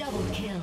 double kill.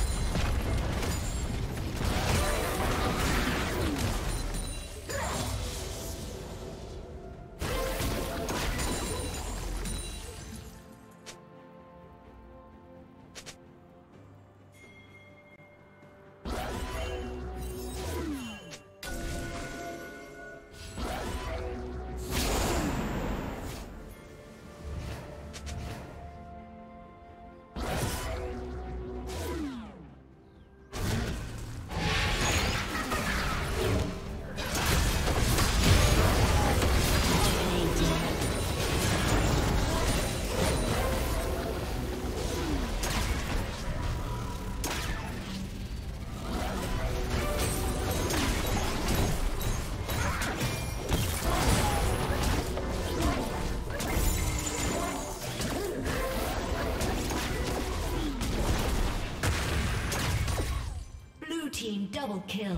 Kill.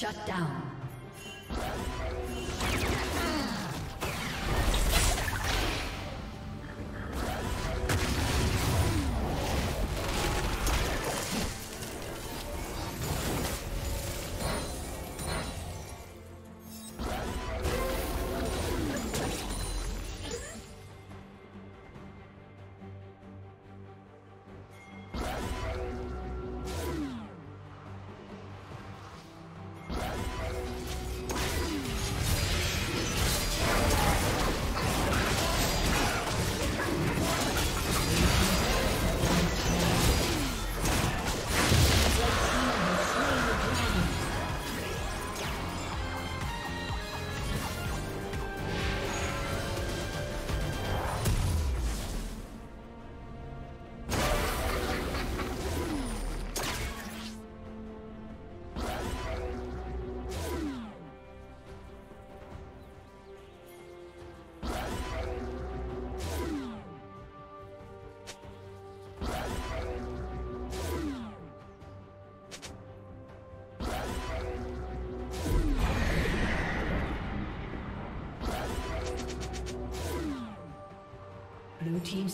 Shut down.